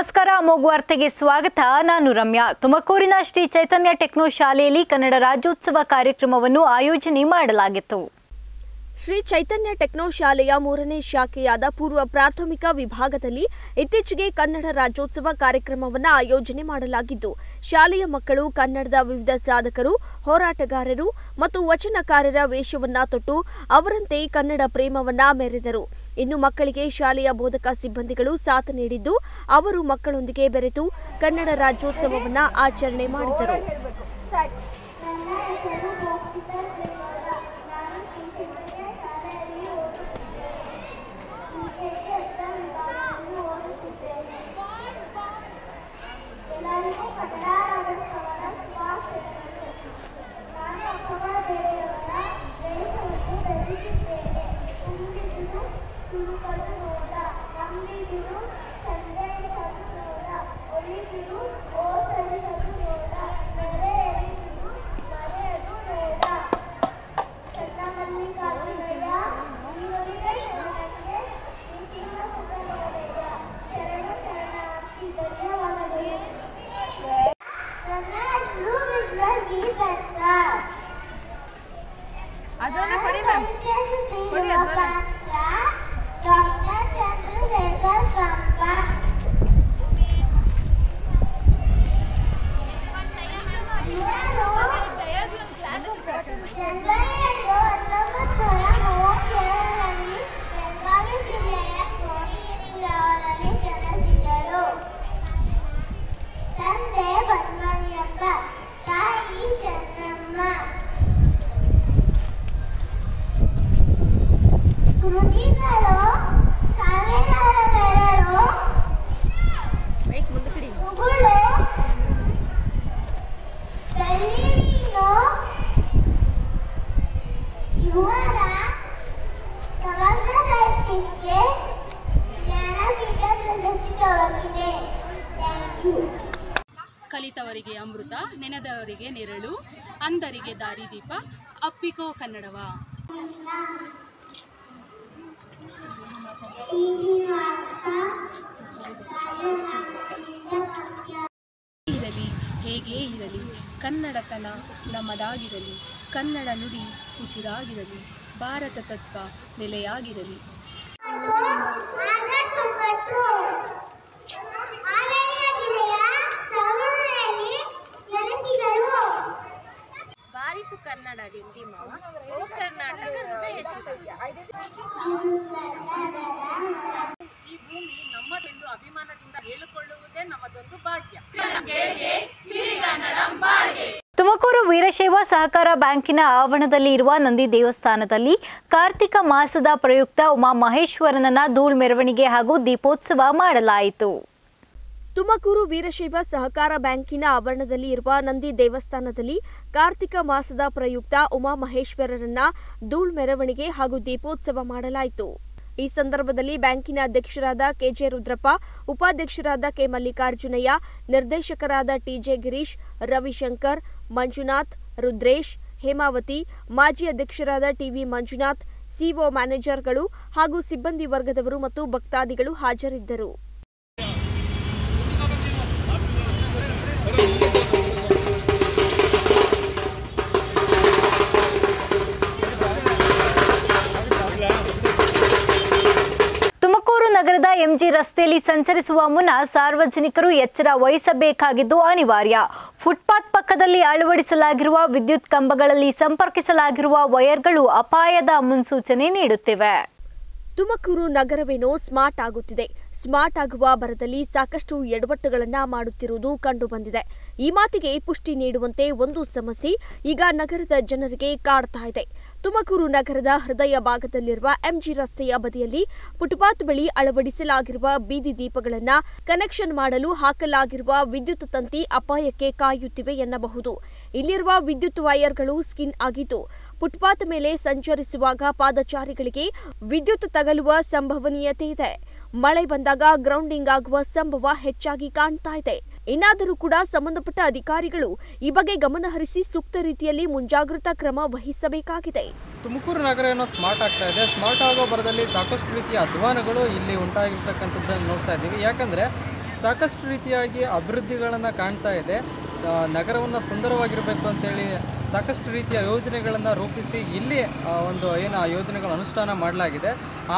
ನಮಸ್ಕಾರ ಅಮೋಘ ವಾರ್ತೆಗೆ ಸ್ವಾಗತ. ನಾನು ರಮ್ಯಾ. ತುಮಕೂರಿನ ಶ್ರೀ ಚೈತನ್ಯ ಟೆಕ್ನೋ ಶಾಲೆಯಲ್ಲಿ ಕನ್ನಡ ರಾಜ್ಯೋತ್ಸವ ಕಾರ್ಯಕ್ರಮವನ್ನು ಆಯೋಜನೆ ಮಾಡಲಾಗಿತ್ತು. ಶ್ರೀ ಚೈತನ್ಯ ಟೆಕ್ನೋ ಶಾಲೆಯ ಮೂರನೇ ಶಾಖೆಯಾದ ಪೂರ್ವ ಪ್ರಾಥಮಿಕ ವಿಭಾಗದಲ್ಲಿ ಇತ್ತೀಚೆಗೆ ಕನ್ನಡ ರಾಜ್ಯೋತ್ಸವ ಕಾರ್ಯಕ್ರಮವನ್ನು ಆಯೋಜನೆ ಮಾಡಲಾಗಿದ್ದು, ಶಾಲೆಯ ಮಕ್ಕಳು, ಕನ್ನಡದ ವಿವಿಧ ಸಾಧಕರು, ಹೋರಾಟಗಾರರು ಮತ್ತು ವಚನಕಾರರ ವೇಷವನ್ನ ತೊಟ್ಟು ಅವರಂತೆ ಕನ್ನಡ ಪ್ರೇಮವನ್ನ ಮೆರೆದರು. ಇನ್ನು ಮಕ್ಕಳಿಗೆ ಶಾಲೆಯ ಬೋಧಕ ಸಿಬ್ಬಂದಿಗಳು ಸಾಥ್ ನೀಡಿದ್ದು ಅವರು ಮಕ್ಕಳೊಂದಿಗೆ ಬೆರೆತು ಕನ್ನಡ ರಾಜ್ಯೋತ್ಸವವನ್ನ ಆಚರಣೆ ಮಾಡಿದರು. ತುಂಬಿದುದು ತುಳುಕಲು ನೋಡ ಅಂಧರಿಗೆ ದಾರಿದೀಪ ಅಪ್ಪಿಕೋ ಕನ್ನಡವ. ಇರಲಿ, ಹೇಗೇ ಇರಲಿ, ಕನ್ನಡತನ ನಮ್ಮದಾಗಿರಲಿ ಕನ್ನಡ ನುಡಿ ಉಸಿರಾಗಿರಲಿ, ಭಾರತ ತತ್ವ ನೆಲೆಯಾಗಿರಲಿ. ಈ ಭೂಮಿ ಅಭಿಮಾನದಿಂದ ಹೇಳಿಕೊಳ್ಳುವುದೇ ನಮ್ಮದೊಂದು ಭಾಗ್ಯ. ತುಮಕೂರು ವೀರಶೈವ ಸಹಕಾರ ಬ್ಯಾಂಕಿನ ಆವರಣದಲ್ಲಿ ಇರುವ ನಂದಿ ದೇವಸ್ಥಾನದಲ್ಲಿ ಕಾರ್ತಿಕ ಮಾಸದ ಪ್ರಯುಕ್ತ ಉಮಾ ಮಹೇಶ್ವರನನ್ನ ಧೂಳ್ ಮೆರವಣಿಗೆ ಹಾಗೂ ದೀಪೋತ್ಸವ ಮಾಡಲಾಯಿತು. ತುಮಕೂರು ವೀರಶೈವ ಸಹಕಾರ ಬ್ಯಾಂಕಿನ ಆವರಣದಲ್ಲಿ ಇರುವ ನಂದಿ ದೇವಸ್ಥಾನದಲ್ಲಿ ಕಾರ್ತಿಕ ಮಾಸದ ಪ್ರಯುಕ್ತ ಉಮಾಮಹೇಶ್ವರರನ್ನ ಧೂಳ್ ಮೆರವಣಿಗೆ ಹಾಗೂ ದೀಪೋತ್ಸವ ಮಾಡಲಾಯಿತು. ಈ ಸಂದರ್ಭದಲ್ಲಿ ಬ್ಯಾಂಕಿನ ಅಧ್ಯಕ್ಷರಾದ ಕೆಜೆ ರುದ್ರಪ್ಪ, ಉಪಾಧ್ಯಕ್ಷರಾದ ಕೆ. ಮಲ್ಲಿಕಾರ್ಜುನಯ್ಯ, ನಿರ್ದೇಶಕರಾದ ಟಿಜೆ ಗಿರೀಶ್, ರವಿಶಂಕರ್, ಮಂಜುನಾಥ್, ರುದ್ರೇಶ್, ಹೇಮಾವತಿ, ಮಾಜಿ ಅಧ್ಯಕ್ಷರಾದ ಟಿವಿ ಮಂಜುನಾಥ್ ಸಿಒ ಮ್ಯಾನೇಜರ್ಗಳು ಹಾಗೂ ಸಿಬ್ಬಂದಿ ವರ್ಗದವರು ಮತ್ತು ಭಕ್ತಾದಿಗಳು ಹಾಜರಿದ್ದರು. ರಸ್ತೆಯಲ್ಲಿ ಸಂಚರಿಸುವ ಮುನ್ನ ಸಾರ್ವಜನಿಕರು ಎಚ್ಚರ ವಹಿಸಬೇಕಾಗಿದ್ದು ಅನಿವಾರ್ಯ. ಫುಟ್ಪಾತ್ ಪಕ್ಕದಲ್ಲಿ ಅಳವಡಿಸಲಾಗಿರುವ ವಿದ್ಯುತ್ ಕಂಬಗಳಲ್ಲಿ ಸಂಪರ್ಕಿಸಲಾಗಿರುವ ವೈರ್ಗಳು ಅಪಾಯದ ಮುನ್ಸೂಚನೆ ನೀಡುತ್ತಿವೆ. ತುಮಕೂರು ನಗರವೇನೋ ಸ್ಮಾರ್ಟ್ ಆಗುತ್ತಿದೆ. ಸ್ಮಾರ್ಟ್ ಆಗುವ ಭರದಲ್ಲಿ ಸಾಕಷ್ಟು ಎಡವಟ್ಟುಗಳನ್ನ ಮಾಡುತ್ತಿರುವುದು ಕಂಡುಬಂದಿದೆ. ಈ ಮಾತಿಗೆ ಪುಷ್ಟಿ ನೀಡುವಂತೆ ಒಂದು ಸಮಸ್ಯೆ ಈಗ ನಗರದ ಜನರಿಗೆ ಕಾಡ್ತಾ ಇದೆ. ತುಮಕೂರು ನಗರದ ಹೃದಯ ಭಾಗದಲ್ಲಿರುವ ಎಂಜಿ ರಸ್ತೆಯ ಬದಿಯಲ್ಲಿ ಫುಟ್ಪಾತ್ ಬಳಿ ಅಳವಡಿಸಲಾಗಿರುವ ಬೀದಿ ದೀಪಗಳನ್ನು ಕನೆಕ್ಷನ್ ಮಾಡಲು ಹಾಕಲಾಗಿರುವ ವಿದ್ಯುತ್ ತಂತಿ ಅಪಾಯಕ್ಕೆ ಕಾಯುತ್ತಿವೆ ಎನ್ನಬಹುದು. ಇಲ್ಲಿರುವ ವಿದ್ಯುತ್ ವೈರ್ಗಳು ಸ್ಕಿನ್ ಆಗಿದ್ದು, ಫುಟ್ಪಾತ್ ಮೇಲೆ ಸಂಚರಿಸುವಾಗ ಪಾದಚಾರಿಗಳಿಗೆ ವಿದ್ಯುತ್ ತಗಲುವ ಸಂಭವನೀಯತೆ ಇದೆ. ಮಳೆ ಬಂದಾಗ ಗ್ರೌಂಡಿಂಗ್ ಆಗುವ ಸಂಭವ ಹೆಚ್ಚಾಗಿ ಕಾಣ್ತಾ ಇದೆ. ಇನ್ನಾದರೂ ಕೂಡ ಸಂಬಂಧಪಟ್ಟ ಅಧಿಕಾರಿಗಳು ಈ ಬಗ್ಗೆ ಗಮನ ಹರಿಸಿ ಸೂಕ್ತ ರೀತಿಯಲ್ಲಿ ಮುಂಜಾಗ್ರತಾ ಕ್ರಮ ವಹಿಸಬೇಕಾಗಿದೆ. ತುಮಕೂರು ನಗರ ಏನೋ ಸ್ಮಾರ್ಟ್ ಆಗ್ತಾ ಇದೆ. ಸ್ಮಾರ್ಟ್ ಆಗೋ ಬರದಲ್ಲಿ ಸಾಕಷ್ಟು ರೀತಿಯ ಅಧ್ವಾನಗಳು ಇಲ್ಲಿ ಉಂಟಾಗಿರ್ತಕ್ಕಂಥದ್ದನ್ನು ನೋಡ್ತಾ ಇದ್ದೀವಿ. ಯಾಕಂದರೆ ಸಾಕಷ್ಟು ರೀತಿಯಾಗಿ ಅಭಿವೃದ್ಧಿಗಳನ್ನು ಕಾಣ್ತಾ ಇದೆ. ನಗರವನ್ನು ಸುಂದರವಾಗಿರಬೇಕು ಅಂತೇಳಿ ಸಾಕಷ್ಟು ರೀತಿಯ ಯೋಜನೆಗಳನ್ನು ರೂಪಿಸಿ ಇಲ್ಲಿ ಒಂದು ಏನು ಆ ಯೋಜನೆಗಳು ಅನುಷ್ಠಾನ ಮಾಡಲಾಗಿದೆ.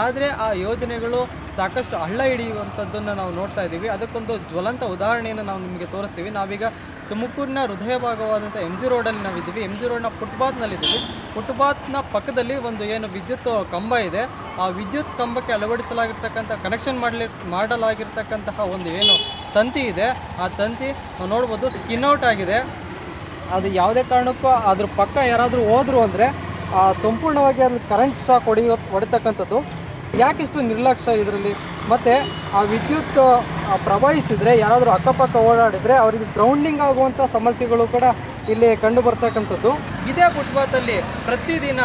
ಆದರೆ ಆ ಯೋಜನೆಗಳು ಸಾಕಷ್ಟು ಹಳ್ಳ ಹಿಡಿಯುವಂಥದ್ದನ್ನು ನಾವು ನೋಡ್ತಾ ಇದ್ದೀವಿ. ಅದಕ್ಕೊಂದು ಜ್ವಲಂತ ಉದಾಹರಣೆಯನ್ನು ನಾವು ನಿಮಗೆ ತೋರಿಸ್ತೀವಿ. ನಾವೀಗ ತುಮಕೂರಿನ ಹೃದಯ ಭಾಗವಾದಂಥ ಎಂ ಜಿ ರೋಡಲ್ಲಿ ನಾವಿದ್ದೀವಿ. ಎಂ ಜಿ ರೋಡ್ನ ಫುಟ್ಪಾತ್ನಲ್ಲಿದ್ದೀವಿ ಫುಟ್ಪಾತ್ನ ಪಕ್ಕದಲ್ಲಿ ಒಂದು ಏನು ವಿದ್ಯುತ್ ಕಂಬ ಇದೆ. ಆ ವಿದ್ಯುತ್ ಕಂಬಕ್ಕೆ ಅಳವಡಿಸಲಾಗಿರ್ತಕ್ಕಂಥ ಕನೆಕ್ಷನ್ ಮಾಡಲಿ, ಮಾಡಲಾಗಿರ್ತಕ್ಕಂತಹ ಒಂದು ಏನು ತಂತಿ ಇದೆ. ಆ ತಂತಿ ನೋಡ್ಬೋದು ಸ್ಕಿನ್ ಔಟ್ ಆಗಿದೆ. ಅದು ಯಾವುದೇ ಕಾರಣಕ್ಕೂ ಅದ್ರ ಪಕ್ಕ ಯಾರಾದರೂ ಹೋದ್ರು ಅಂದರೆ ಸಂಪೂರ್ಣವಾಗಿ ಅಲ್ಲಿ ಕರೆಂಟ್ ಶಾಕ್ ಹೊಡೆಯೋ ಹೊಡಿತಕ್ಕಂಥದ್ದು. ಯಾಕಿಷ್ಟು ನಿರ್ಲಕ್ಷ್ಯ ಇದರಲ್ಲಿ? ಮತ್ತು, ಆ ವಿದ್ಯುತ್ ಪ್ರವಹಿಸಿದರೆ, ಯಾರಾದರೂ ಅಕ್ಕಪಕ್ಕ ಓಡಾಡಿದರೆ ಅವರಿಗೆ ಗ್ರೌಂಡಿಂಗ್ ಆಗುವಂಥ ಸಮಸ್ಯೆಗಳು ಕೂಡ ಇಲ್ಲಿ ಕಂಡು ಬರ್ತಕ್ಕಂಥದ್ದು ಇದೇ ಫುಟ್ಪಾತಲ್ಲಿ ಪ್ರತಿದಿನ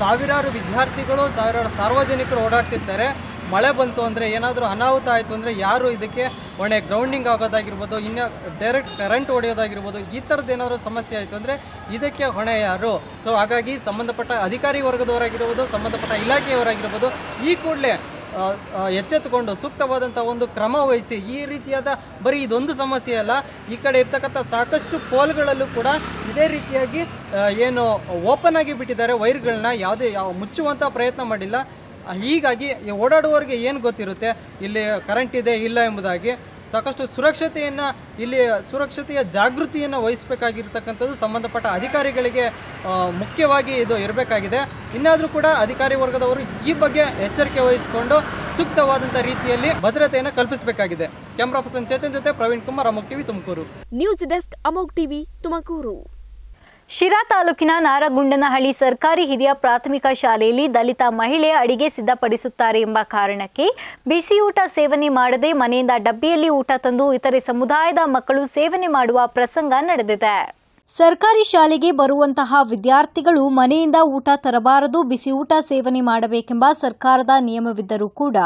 ಸಾವಿರಾರು ವಿದ್ಯಾರ್ಥಿಗಳು, ಸಾವಿರಾರು ಸಾರ್ವಜನಿಕರು ಓಡಾಡ್ತಿರ್ತಾರೆ. ಮಳೆ ಬಂತು ಅಂದರೆ ಏನಾದರೂ ಅನಾಹುತ ಆಯಿತು ಅಂದರೆ ಯಾರು ಇದಕ್ಕೆ ಹೊಣೆ ಗ್ರೌಂಡಿಂಗ್ ಆಗೋದಾಗಿರ್ಬೋದು, ಇನ್ನು ಡೈರೆಕ್ಟ್ ಕರೆಂಟ್ ಹೊಡೆಯೋದಾಗಿರ್ಬೋದು ಈ ಥರದ್ದು ಏನಾದರೂ ಸಮಸ್ಯೆ ಆಯಿತು ಅಂದರೆ ಇದಕ್ಕೆ ಹೊಣೆ ಯಾರು? ಸೊ ಹಾಗಾಗಿ ಸಂಬಂಧಪಟ್ಟ ಅಧಿಕಾರಿ ವರ್ಗದವರಾಗಿರ್ಬೋದು, ಸಂಬಂಧಪಟ್ಟ ಇಲಾಖೆಯವರಾಗಿರ್ಬೋದು, ಈ ಕೂಡಲೇ ಎಚ್ಚೆತ್ತುಕೊಂಡು ಸೂಕ್ತವಾದಂಥ ಒಂದು ಕ್ರಮ ವಹಿಸಿ, ಈ ರೀತಿಯಾದ ಬರೀ ಇದೊಂದು ಸಮಸ್ಯೆ ಅಲ್ಲ, ಈ ಕಡೆ ಇರ್ತಕ್ಕಂಥ ಸಾಕಷ್ಟು ಪೋಲ್ಗಳಲ್ಲೂ ಕೂಡ ಇದೇ ರೀತಿಯಾಗಿ ಏನು ಓಪನ್ ಆಗಿ ಬಿಟ್ಟಿದ್ದಾರೆ, ವೈರ್ಗಳನ್ನ ಯಾವುದೇ, ಯಾವ, ಮುಚ್ಚುವಂಥ ಪ್ರಯತ್ನ ಮಾಡಿಲ್ಲ. ಹೀಗಾಗಿ ಓಡಾಡುವವರಿಗೆ ಏನು ಗೊತ್ತಿರುತ್ತೆ? ಇಲ್ಲಿ ಕರೆಂಟ್ ಇದೆ, ಇಲ್ಲ ಎಂಬುದಾಗಿ ಸಾಕಷ್ಟು ಸುರಕ್ಷತೆಯನ್ನು ಇಲ್ಲಿ ಸುರಕ್ಷತೆಯ ಜಾಗೃತಿಯನ್ನು ವಹಿಸಬೇಕಾಗಿರ್ತಕ್ಕಂಥದ್ದು ಸಂಬಂಧಪಟ್ಟ ಅಧಿಕಾರಿಗಳಿಗೆ ಮುಖ್ಯವಾಗಿ ಇದು ಇರಬೇಕಾಗಿದೆ. ಇನ್ನಾದರೂ ಕೂಡ ಅಧಿಕಾರಿ ವರ್ಗದವರು ಈ ಬಗ್ಗೆ ಎಚ್ಚರಿಕೆ ವಹಿಸಿಕೊಂಡು ಸೂಕ್ತವಾದಂಥ ರೀತಿಯಲ್ಲಿ ಭದ್ರತೆಯನ್ನು ಕಲ್ಪಿಸಬೇಕಾಗಿದೆ. ಕ್ಯಾಮ್ರಾ ಪರ್ಸನ್ ಚೇತನ್ ಜೊತೆ Praveen Kumar, Amok TV Tumakuru. News desk Amok TV Tumakuru. Sira ತಾಲೂಕಿನ ನಾರಗುಂಡನಹಳ್ಳಿ ಸರ್ಕಾರಿ ಹಿರಿಯ ಪ್ರಾಥಮಿಕ ಶಾಲೆಯಲ್ಲಿ ದಲಿತ ಮಹಿಳೆ ಅಡಿಗೆ ಸಿದ್ಧಪಡಿಸುತ್ತಾರೆ ಎಂಬ ಕಾರಣಕ್ಕೆ ಬಿಸಿಯೂಟ ಸೇವನೆ ಮಾಡದೆ ಮನೆಯಿಂದ ಡಬ್ಬಿಯಲ್ಲಿ ಊಟ ತಂದು ಇತರೆ ಸಮುದಾಯದ ಮಕ್ಕಳು ಸೇವನೆ ಮಾಡುವ ಪ್ರಸಂಗ ನಡೆದಿದೆ. ಸರ್ಕಾರಿ ಶಾಲೆಗೆ ಬರುವಂತಹ ವಿದ್ಯಾರ್ಥಿಗಳು ಮನೆಯಿಂದ ಊಟ ತರಬಾರದು, ಬಿಸಿ ಊಟ ಸೇವನೆ ಮಾಡಬೇಕೆಂಬ ಸರ್ಕಾರದ ನಿಯಮವಿದ್ದರೂ ಕೂಡ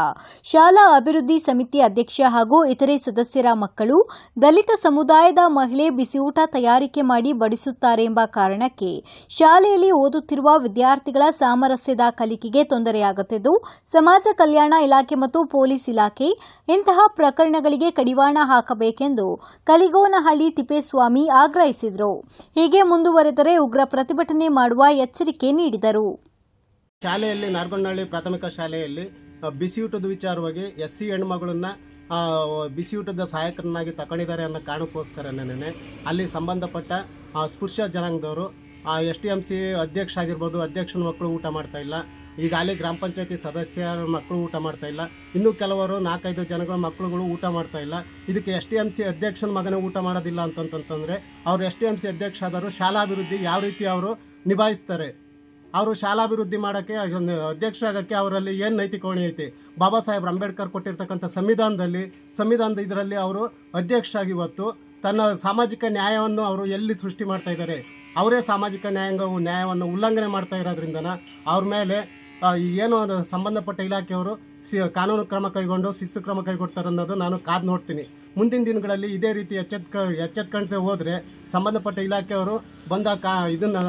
ಶಾಲಾ ಅಭಿವೃದ್ಧಿ ಸಮಿತಿ ಅಧ್ಯಕ್ಷ ಹಾಗೂ ಇತರೆ ಸದಸ್ಯರ ಮಕ್ಕಳು ದಲಿತ ಸಮುದಾಯದ ಮಹಿಳೆ ಬಿಸಿ ಊಟ ತಯಾರಿಕೆ ಮಾಡಿ ಬಡಿಸುತ್ತಾರೆ ಎಂಬ ಕಾರಣಕ್ಕೆ ಶಾಲೆಯಲ್ಲಿ ಓದುತ್ತಿರುವ ವಿದ್ಯಾರ್ಥಿಗಳ ಸಾಮರಸ್ಯದ ಕಲಿಕೆಗೆ ತೊಂದರೆಯಾಗುತ್ತಿದ್ದು, ಸಮಾಜ ಕಲ್ಯಾಣ ಇಲಾಖೆ ಮತ್ತು ಪೊಲೀಸ್ ಇಲಾಖೆ ಇಂತಹ ಪ್ರಕರಣಗಳಿಗೆ ಕಡಿವಾಣ ಹಾಕಬೇಕೆಂದು ಕಲಿಗೋನಹಳ್ಳಿ ತಿಪ್ಪೇಸ್ವಾಮಿ ಆಗ್ರಹಿಸಿದರು. ಹೀಗೆ ಮುಂದುವರೆದರೆ ಉಗ್ರ ಪ್ರತಿಭಟನೆ ಮಾಡುವ ಎಚ್ಚರಿಕೆ ನೀಡಿದರು. ಶಾಲೆಯಲ್ಲಿ ನಾರ್ಗೊಂಡಹಳ್ಳಿ ಪ್ರಾಥಮಿಕ ಶಾಲೆಯಲ್ಲಿ ಬಿಸಿಯೂಟದ ವಿಚಾರವಾಗಿ ಎಸ್ ಸಿ ಹೆಣ್ಮಗಳನ್ನ ಬಿಸಿಯೂಟದ ಸಹಾಯಕರನ್ನಾಗಿ ತಗೊಂಡಿದ್ದಾರೆ ಅನ್ನೋ ಕಾರಣಕ್ಕೋಸ್ಕರ ನೆನೆ ಅಲ್ಲಿ ಸಂಬಂಧಪಟ್ಟ ಸ್ಪೃಶ್ಯ ಜನಾಂಗದವರು ಎಸ್ ಟಿ ಎಂ ಸಿ ಅಧ್ಯಕ್ಷ ಆಗಿರ್ಬೋದು, ಅಧ್ಯಕ್ಷನ ಮಕ್ಕಳು ಊಟ ಮಾಡ್ತಾ ಇಲ್ಲ. ಈಗ ಅಲ್ಲಿ ಗ್ರಾಮ ಪಂಚಾಯತಿ ಸದಸ್ಯರ ಮಕ್ಕಳು ಊಟ ಮಾಡ್ತಾ ಇಲ್ಲ. ಇನ್ನು ಕೆಲವರು ನಾಲ್ಕೈದು ಜನಗಳ ಮಕ್ಕಳುಗಳು ಊಟ ಮಾಡ್ತಾ ಇಲ್ಲ. ಇದಕ್ಕೆ ಎಸ್ ಟಿ ಎಂ ಸಿ ಅಧ್ಯಕ್ಷನ ಮಗನೇ ಊಟ ಮಾಡೋದಿಲ್ಲ ಅಂತಂತಂತಂದರೆ ಅವರು ಎಸ್ ಟಿ ಎಂ ಸಿ ಅಧ್ಯಕ್ಷ ಆದರೂ ಶಾಲಾಭಿವೃದ್ಧಿ ಯಾವ ರೀತಿ ಅವರು ನಿಭಾಯಿಸ್ತಾರೆ? ಅವರು ಶಾಲಾಭಿವೃದ್ಧಿ ಮಾಡೋಕ್ಕೆ ಅಧ್ಯಕ್ಷ ಅಧ್ಯಕ್ಷರಾಗಕ್ಕೆ ಅವರಲ್ಲಿ ಏನು ನೈತಿಕವಣೆ ಐತಿ? ಬಾಬಾ ಸಾಹೇಬ್ ಅಂಬೇಡ್ಕರ್ ಕೊಟ್ಟಿರ್ತಕ್ಕಂಥ ಸಂವಿಧಾನದಲ್ಲಿ, ಸಂವಿಧಾನದ ಇದರಲ್ಲಿ ಅವರು ಅಧ್ಯಕ್ಷರಾಗಿ ಇವತ್ತು ತನ್ನ ಸಾಮಾಜಿಕ ನ್ಯಾಯವನ್ನು ಅವರು ಎಲ್ಲಿ ಸೃಷ್ಟಿ ಮಾಡ್ತಾ ಇದ್ದಾರೆ? ಅವರೇ ಸಾಮಾಜಿಕ ನ್ಯಾಯಾಂಗವು ನ್ಯಾಯವನ್ನು ಉಲ್ಲಂಘನೆ ಮಾಡ್ತಾ ಇರೋದ್ರಿಂದನ ಅವ್ರ ಮೇಲೆ ಏನು ಅದು ಸಂಬಂಧಪಟ್ಟ ಇಲಾಖೆಯವರು ಸಿ ಕಾನೂನು ಕ್ರಮ ಕೈಗೊಂಡು ಶಿಸ್ತು ಕ್ರಮ ಕೈಗೊಡ್ತಾರೆ ಅನ್ನೋದು ನಾನು ಕಾದು ನೋಡ್ತೀನಿ. ಮುಂದಿನ ದಿನಗಳಲ್ಲಿ ಇದೇ ರೀತಿ ಎಚ್ಚೆತ್ಕ ಎಚ್ಚೆತ್ಕೊಂಡ್ರೆ ಹೋದರೆ ಸಂಬಂಧಪಟ್ಟ ಇಲಾಖೆಯವರು ಬಂದ ಕಾ ಇದನ್ನು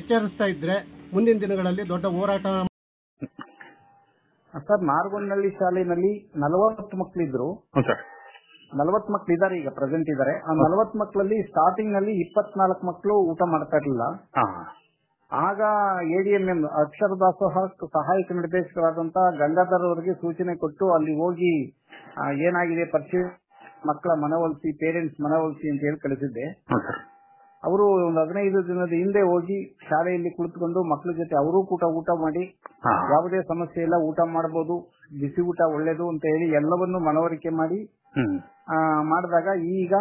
ಎಚ್ಚರಿಸ್ತಾ ಇದ್ದರೆ ಮುಂದಿನ ದಿನಗಳಲ್ಲಿ ದೊಡ್ಡ ಹೋರಾಟ ಸರ್ ನಾರ್ಗೊಂಡಳ್ಳಿ ಶಾಲೆಯಲ್ಲಿ ನಲವತ್ತು ಮಕ್ಕಳಿದ್ರು ಸರ್. ನಲವತ್ತು ಮಕ್ಳು ಇದಾರೆ ಈಗ ಪ್ರೆಸೆಂಟ್ ಇದ್ದಾರೆ ಆ ನಲವತ್ತು ಮಕ್ಕಳಲ್ಲಿ ಸ್ಟಾರ್ಟಿಂಗ್ನಲ್ಲಿ ಇಪ್ಪತ್ನಾಲ್ಕು ಮಕ್ಕಳು ಊಟ ಮಾಡ್ತಾ ಇರಲಿಲ್ಲ. ಆಗ ಎಡಿಎಂಎಂ ಅಕ್ಷರ ದಾಸೋಹ ಸಹಾಯಕ ನಿರ್ದೇಶಕರಾದಂತಹ ಗಂಗಾಧರ್ ಅವರಿಗೆ ಸೂಚನೆ ಕೊಟ್ಟು ಅಲ್ಲಿ ಹೋಗಿ ಏನಾಗಿದೆ ಪರಿಚಯ ಮಕ್ಕಳ ಮನವೊಲಿಸಿ ಪೇರೆಂಟ್ಸ್ ಮನವೊಲಿಸಿ ಅಂತ ಹೇಳಿ ಕಳಿಸಿದ್ದೆ. ಅವರು ಒಂದು ಹದಿನೈದು ದಿನದ ಹಿಂದೆ ಹೋಗಿ ಶಾಲೆಯಲ್ಲಿ ಕುಳಿತುಕೊಂಡು ಮಕ್ಕಳ ಜೊತೆ ಅವರು ಕೂಡ ಊಟ ಮಾಡಿ ಯಾವುದೇ ಸಮಸ್ಯೆ ಇಲ್ಲ ಊಟ ಮಾಡಬಹುದು ಬಿಸಿ ಊಟ ಒಳ್ಳೇದು ಅಂತ ಹೇಳಿ ಎಲ್ಲವನ್ನು ಮನವರಿಕೆ ಮಾಡಿ ಆ, ಮಾಡಿದಾಗ ಈಗ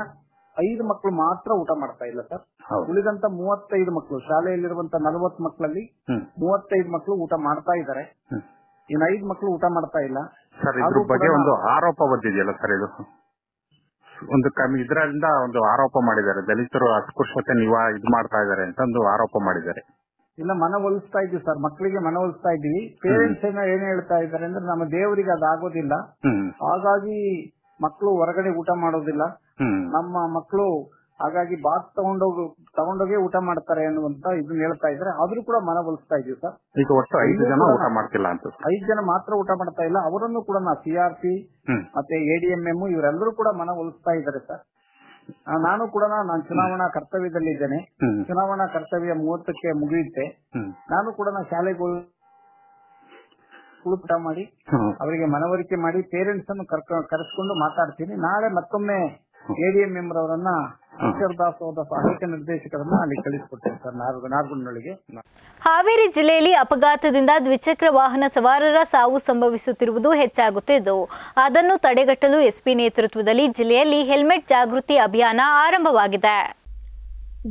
ಐದು ಮಕ್ಕಳು ಮಾತ್ರ ಊಟ ಮಾಡ್ತಾ ಇಲ್ಲ ಸರ್. ಹೌದು. ಉಳಿದಂತ ಮೂವತ್ತೈದು ಮಕ್ಕಳು ಶಾಲೆಯಲ್ಲಿರುವಂತ ನಲವತ್ತು ಮಕ್ಕಳಲ್ಲಿ ಹ್ಮ್. ಮೂವತ್ತೈದು ಮಕ್ಕಳು ಊಟ ಮಾಡ್ತಾ ಇದ್ದಾರೆ ಹ್ಮ್. ಇನ್ನು ಐದು ಮಕ್ಕಳು ಊಟ ಮಾಡ್ತಾ ಇಲ್ಲ. ಸರ್ ಇದ್ರ ಅದು ಬಗ್ಗೆ ಕೂಡ ಒಂದು ಆರೋಪ ಬಂದಿದೆಯಲ್ಲ ಸರ್ ಇದು? ಒಂದು ಕಮ್ಮಿ ಇದರಿಂದ ಒಂದು ಆರೋಪ ಮಾಡಿದ್ದಾರೆ. ದಲಿತರು ಅಸ್ಪೃಶ್ಯತೆ ನೀವ ಇದು ಮಾಡ್ತಾ ಇದ್ದಾರೆ ಅಂತ ಒಂದು ಆರೋಪ ಮಾಡಿದ್ದಾರೆ. ಇಲ್ಲ ಮನವೊಲಿಸ್ತಾ ಇದ್ದೀವಿ ಸರ್. ಮಕ್ಕಳಿಗೆ ಮನವೊಲಿಸ್ತಾ ಇದ್ದೀವಿ. ಪೇರೆಂಟ್ಸ್ ಏನೋ ಏನ್ ಹೇಳ್ತಾ ಇದ್ದಾರೆ ಅಂದ್ರೆ ನಮ್ಮ ದೇವರಿಗೆ ಅದಾಗೋದಿಲ್ಲ. ಹ್ಮ್. ಹಾಗಾಗಿ ಮಕ್ಕಳು ಹೊರಗಡೆ ಊಟ ಮಾಡೋದಿಲ್ಲ. ನಮ್ಮ ಮಕ್ಕಳು ಹಾಗಾಗಿ ಬಾತ್ ತಗೊಂಡೋಗಿ ತಗೊಂಡೋಗಿ ಊಟ ಮಾಡ್ತಾರೆ ಅನ್ನುವಂತ ಇದನ್ನ ಹೇಳ್ತಾ ಇದ್ರೆ ಆದ್ರೂ ಕೂಡ ಮನವೊಲಿಸ್ತಾ ಇದೀವಿ ಸರ್. ಈಗ ಒಟ್ಟು ಐದು ಜನ ಊಟ ಮಾಡ್ತಿಲ್ಲ ಅಂತ. ಐದು ಜನ ಮಾತ್ರ ಊಟ ಮಾಡ್ತಾ ಇಲ್ಲ. ಅವರನ್ನು ಕೂಡ ನಾ ಸಿಆರ್ಪಿ ಪಿ ಮತ್ತೆ ಎಡಿಎಂಎಂ ಇವರೆಲ್ಲರೂ ಕೂಡ ಮನವೊಲಿಸ್ತಾ ಇದ್ದಾರೆ ಸರ್. ನಾನು ಕೂಡ ನಾನು ಚುನಾವಣಾ ಕರ್ತವ್ಯದಲ್ಲಿ ಇದ್ದೇನೆ ಚುನಾವಣಾ ಕರ್ತವ್ಯ ಮೂವತ್ತಕ್ಕೆ ಮುಗಿಯುತ್ತೆ. ನಾನು ಕೂಡ ನಾ ಶಾಲೆಗೆ ಊಟ ಮಾಡಿ ಅವರಿಗೆ ಮನವರಿಕೆ ಮಾಡಿ ಪೇರೆಂಟ್ಸ್ ಅನ್ನು ಕರೆಸ್ಕೊಂಡು ಮಾತಾಡ್ತೀನಿ. ನಾಳೆ ಮತ್ತೊಮ್ಮೆ ಎಡಿಎಂ ಮೆಂಬರ್ ಅವರನ್ನ ನಿರ್ದೇಶಕರನ್ನ ಅಲ್ಲಿ ಕಳಿಸ್ಕೊಡ್ತೇನೆ ಸರ್ ಹಾವೇರಿ ಜಿಲ್ಲೆಯಲ್ಲಿ ಅಪಘಾತದಿಂದ ದ್ವಿಚಕ್ರ ವಾಹನ ಸವಾರರ ಸಾವು ಸಂಭವಿಸುತ್ತಿರುವುದು ಹೆಚ್ಚಾಗುತ್ತಿದ್ದು ಅದನ್ನು ತಡೆಗಟ್ಟಲು ಎಸ್ಪಿ ನೇತೃತ್ವದಲ್ಲಿ ಜಿಲ್ಲೆಯಲ್ಲಿ ಹೆಲ್ಮೆಟ್ ಜಾಗೃತಿ ಅಭಿಯಾನ ಆರಂಭವಾಗಿದೆ.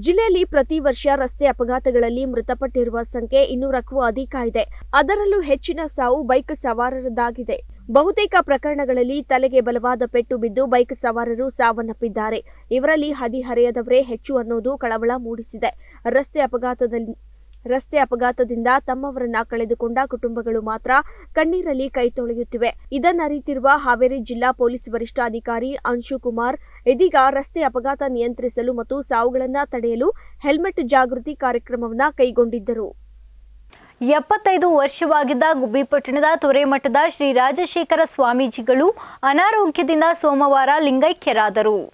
ಜಿಲ್ಲೆಯಲ್ಲಿ ಪ್ರತಿ ವರ್ಷ ರಸ್ತೆ ಅಪಘಾತಗಳಲ್ಲಿ ಮೃತಪಟ್ಟಿರುವ ಸಂಖ್ಯೆ ಇನ್ನೂರಕ್ಕೂ ಅಧಿಕ ಇದೆ. ಅದರಲ್ಲೂ ಹೆಚ್ಚಿನ ಸಾವು ಬೈಕ್ ಸವಾರರದಾಗಿದೆ ಬಹುತೇಕ ಪ್ರಕರಣಗಳಲ್ಲಿ ತಲೆಗೆ ಬಲವಾದ ಪೆಟ್ಟು ಬಿದ್ದು ಬೈಕ್ ಸವಾರರು ಸಾವನ್ನಪ್ಪಿದ್ದಾರೆ. ಇವರಲ್ಲಿ ಹದಿಹರೆಯದವರೇ ಹೆಚ್ಚು ಅನ್ನೋದು ಕಳವಳ ಮೂಡಿಸಿದೆ. ರಸ್ತೆ ಅಪಘಾತದಲ್ಲಿ, ರಸ್ತೆ ಅಪಘಾತದಿಂದ ತಮ್ಮವರನ್ನ ಕಳೆದುಕೊಂಡ ಕುಟುಂಬಗಳು ಮಾತ್ರ ಕಣ್ಣೀರಲ್ಲಿ ಕೈ ತೊಳೆಯುತ್ತಿವೆ. ಇದನ್ನರಿತಿರುವ ಹಾವೇರಿ ಜಿಲ್ಲಾ ಪೊಲೀಸ್ ವರಿಷ್ಠಾಧಿಕಾರಿ ಅಂಶು ಕುಮಾರ್, ಇದೀಗ ರಸ್ತೆ ಅಪಘಾತ ನಿಯಂತ್ರಿಸಲು ಮತ್ತು ಸಾವುಗಳನ್ನ ತಡೆಯಲು ಹೆಲ್ಮೆಟ್ ಜಾಗೃತಿ ಕಾರ್ಯಕ್ರಮವನ್ನ ಕೈಗೊಂಡಿದ್ದರು. ಎಪ್ಪತ್ತೈದು ವರ್ಷವಾಗಿದ್ದ ಗುಬ್ಬಿಪಟ್ಟಣದ ತೊರೆಮಠದ ಶ್ರೀ ರಾಜಶೇಖರ ಸ್ವಾಮೀಜಿಗಳು ಅನಾರೋಗ್ಯದಿಂದ ಸೋಮವಾರ ಲಿಂಗೈಕ್ಯರಾದರು.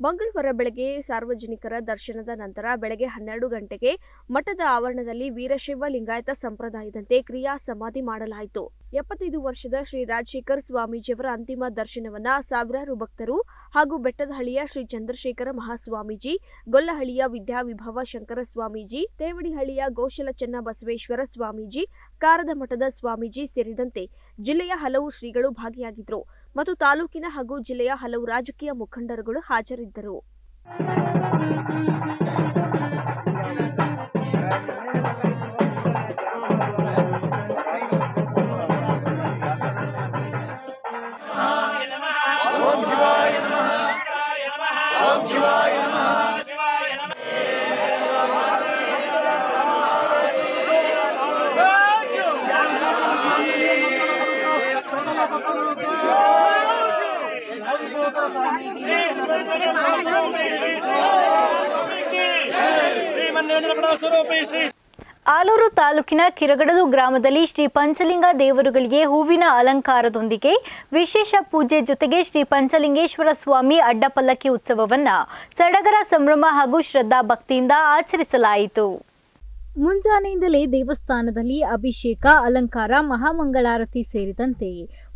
ಮಂಗಳವಾರ ಬೆಳಗ್ಗೆ ಸಾರ್ವಜನಿಕರ ದರ್ಶನದ ನಂತರ ಬೆಳಗ್ಗೆ ಹನ್ನೆರಡು ಗಂಟೆಗೆ ಮಠದ ಆವರಣದಲ್ಲಿ ವೀರಶೈವ ಲಿಂಗಾಯತ ಸಂಪ್ರದಾಯದಂತೆ ಕ್ರಿಯಾ ಸಮಾಧಿ ಮಾಡಲಾಯಿತು. ಎಪ್ಪತ್ತೈದು ವರ್ಷದ ಶ್ರೀ ರಾಜಶೇಖರ್ ಸ್ವಾಮೀಜಿಯವರ ಅಂತಿಮ ದರ್ಶನವನ್ನ ಸಾವಿರಾರು ಭಕ್ತರು ಹಾಗೂ ಬೆಟ್ಟದಹಳ್ಳಿಯ ಶ್ರೀ ಚಂದ್ರಶೇಖರ ಮಹಾಸ್ವಾಮೀಜಿ, ಗೊಲ್ಲಹಳ್ಳಿಯ ವಿದ್ಯಾವಿಭವ ಶಂಕರ ಸ್ವಾಮೀಜಿ, ತೇವಡಿಹಳ್ಳಿಯ ಗೋಶಲ ಚೆನ್ನ ಬಸವೇಶ್ವರ ಸ್ವಾಮೀಜಿ, ಕಾರದ ಮಠದ ಸ್ವಾಮೀಜಿ ಸೇರಿದಂತೆ ಜಿಲ್ಲೆಯ ಹಲವು ಶ್ರೀಗಳು ಭಾಗಿಯಾಗಿದ್ದರು ಮತ್ತು ತಾಲೂಕಿನ ಹಾಗೂ ಜಿಲ್ಲೆಯ ಹಲವು ರಾಜಕೀಯ ಮುಖಂಡರುಗಳು ಹಾಜರಿದ್ದರು. ಆಲೂರು ತಾಲೂಕಿನ ಕಿರಗಡಲು ಗ್ರಾಮದಲ್ಲಿ ಶ್ರೀ ಪಂಚಲಿಂಗ ದೇವರುಗಳಿಗೆ ಹೂವಿನ ಅಲಂಕಾರದೊಂದಿಗೆ ವಿಶೇಷ ಪೂಜೆ ಜೊತೆಗೆ ಶ್ರೀ ಪಂಚಲಿಂಗೇಶ್ವರ ಸ್ವಾಮಿ ಅಡ್ಡಪಲ್ಲಕ್ಕಿ ಉತ್ಸವವನ್ನು ಸಡಗರ ಸಂಭ್ರಮ ಹಾಗೂ ಶ್ರದ್ಧಾ ಭಕ್ತಿಯಿಂದ ಆಚರಿಸಲಾಯಿತು. ಮುಂಜಾನೆಯಿಂದಲೇ ದೇವಸ್ಥಾನದಲ್ಲಿ ಅಭಿಷೇಕ, ಅಲಂಕಾರ, ಮಹಾಮಂಗಳಾರತಿ ಸೇರಿದಂತೆ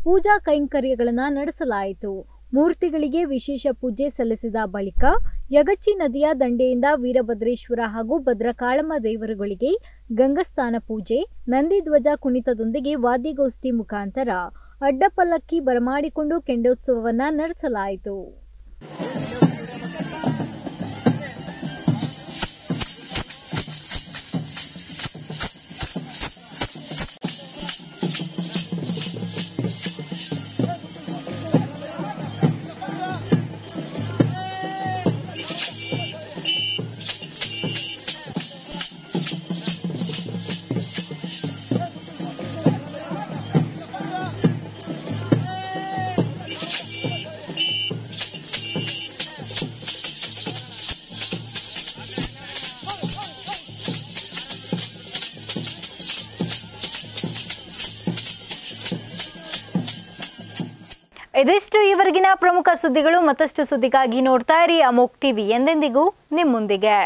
ಪೂಜಾ ಕೈಂಕರ್ಯಗಳನ್ನು ನಡೆಸಲಾಯಿತು. ಮೂರ್ತಿಗಳಿಗೆ ವಿಶೇಷ ಪೂಜೆ ಸಲ್ಲಿಸಿದ ಬಳಿಕ ಯಗಚಿ ನದಿಯ ದಂಡೆಯಿಂದ ವೀರಭದ್ರೇಶ್ವರ ಹಾಗೂ ಭದ್ರಕಾಳಮ್ಮ ದೇವರುಗಳಿಗೆ ಗಂಗಸ್ಥಾನ ಪೂಜೆ ನಂದಿಧ್ವಜ ಕುಣಿತದೊಂದಿಗೆ ವಾದ್ಯಗೋಷ್ಠಿ ಮುಖಾಂತರ ಅಡ್ಡಪಲ್ಲಕ್ಕಿ ಬರಮಾಡಿಕೊಂಡು ಕೆಂಡೋತ್ಸವವನ್ನ ನಡೆಸಲಾಯಿತು. ಇದಿಷ್ಟು ಈವರೆಗಿನ ಪ್ರಮುಖ ಸುದ್ದಿಗಳು ಮತ್ತಷ್ಟು ಸುದ್ದಿಗಾಗಿ ನೋಡ್ತಾ ಇರಿ ಅಮೋಕ್ ಟಿವಿ ಎಂದೆಂದಿಗೂ ನಿಮ್ಮೊಂದಿಗೆ.